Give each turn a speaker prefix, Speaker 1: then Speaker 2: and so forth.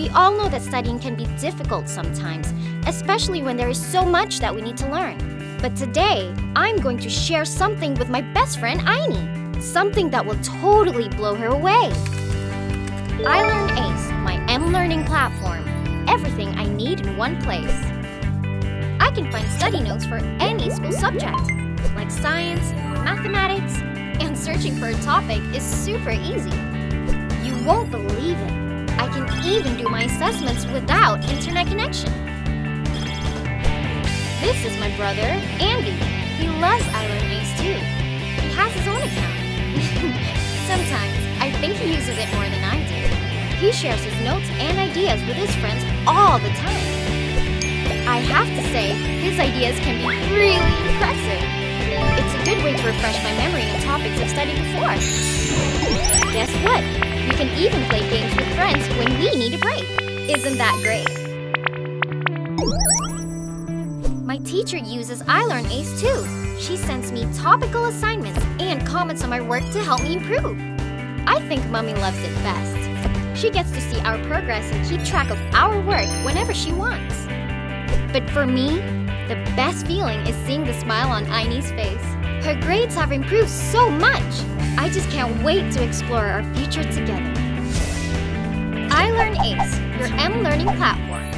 Speaker 1: We all know that studying can be difficult sometimes, especially when there is so much that we need to learn. But today, I'm going to share something with my best friend Aini. Something that will totally blow her away. I iLearn Ace, my M-learning platform. Everything I need in one place. I can find study notes for any school subject, like science, mathematics, and searching for a topic is super easy. You won't believe it. Can even do my assessments without internet connection. This is my brother, Andy. He loves iLearn Ace too. He has his own account. Sometimes I think he uses it more than I do. He shares his notes and ideas with his friends all the time. I have to say, his ideas can be really impressive. It's a good way to refresh my memory on topics I've studied before. Guess what? We can even play games need a break. Isn't that great? My teacher uses iLearn Ace too. She sends me topical assignments and comments on my work to help me improve. I think Mummy loves it best. She gets to see our progress and keep track of our work whenever she wants. But for me, the best feeling is seeing the smile on Aini's face. Her grades have improved so much. I just can't wait to explore our future together. iLearn Ace, your M learning platform.